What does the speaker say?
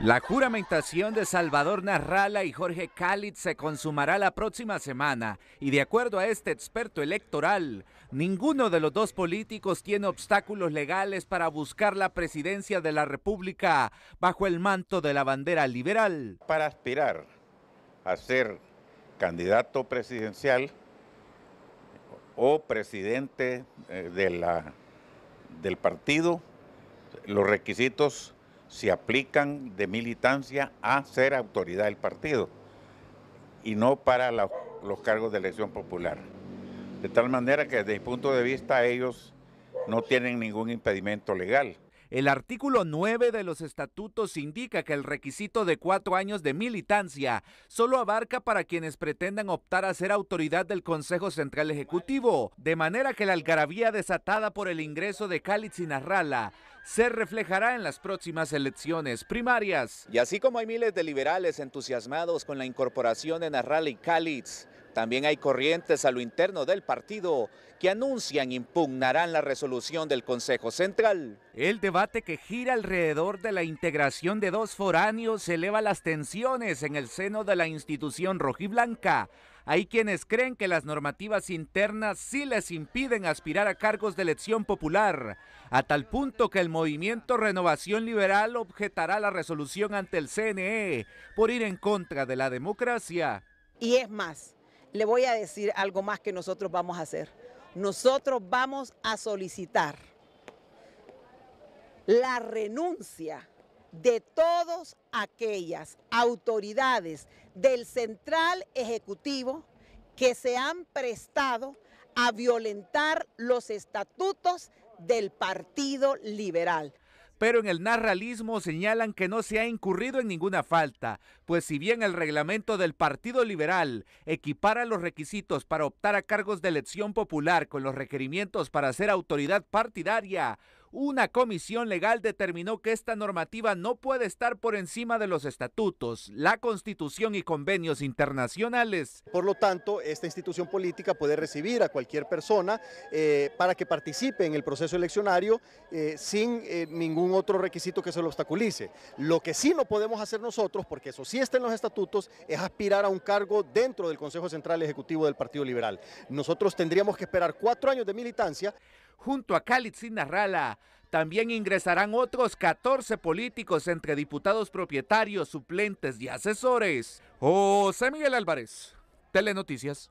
La juramentación de Salvador Narrala y Jorge Khalid se consumará la próxima semana y de acuerdo a este experto electoral, ninguno de los dos políticos tiene obstáculos legales para buscar la presidencia de la República bajo el manto de la bandera liberal. Para aspirar a ser candidato presidencial o presidente eh, de la, del partido, los requisitos se aplican de militancia a ser autoridad del partido y no para los cargos de elección popular. De tal manera que desde mi punto de vista ellos no tienen ningún impedimento legal. El artículo 9 de los estatutos indica que el requisito de cuatro años de militancia solo abarca para quienes pretendan optar a ser autoridad del Consejo Central Ejecutivo, de manera que la algarabía desatada por el ingreso de Khalid Sinarrala se reflejará en las próximas elecciones primarias. Y así como hay miles de liberales entusiasmados con la incorporación de Narrala y Khalid, también hay corrientes a lo interno del partido que anuncian impugnarán la resolución del Consejo Central. El debate que gira alrededor de la integración de dos foráneos eleva las tensiones en el seno de la institución rojiblanca. Hay quienes creen que las normativas internas sí les impiden aspirar a cargos de elección popular, a tal punto que el movimiento Renovación Liberal objetará la resolución ante el CNE por ir en contra de la democracia. Y es más, le voy a decir algo más que nosotros vamos a hacer. Nosotros vamos a solicitar la renuncia de todas aquellas autoridades del Central Ejecutivo que se han prestado a violentar los estatutos del Partido Liberal pero en el narralismo señalan que no se ha incurrido en ninguna falta, pues si bien el reglamento del Partido Liberal equipara los requisitos para optar a cargos de elección popular con los requerimientos para ser autoridad partidaria, una comisión legal determinó que esta normativa no puede estar por encima de los estatutos, la constitución y convenios internacionales. Por lo tanto, esta institución política puede recibir a cualquier persona eh, para que participe en el proceso eleccionario eh, sin eh, ningún otro requisito que se lo obstaculice. Lo que sí no podemos hacer nosotros, porque eso sí está en los estatutos, es aspirar a un cargo dentro del Consejo Central Ejecutivo del Partido Liberal. Nosotros tendríamos que esperar cuatro años de militancia junto a Khalid Sinarrala. También ingresarán otros 14 políticos entre diputados propietarios, suplentes y asesores. José Miguel Álvarez, Telenoticias.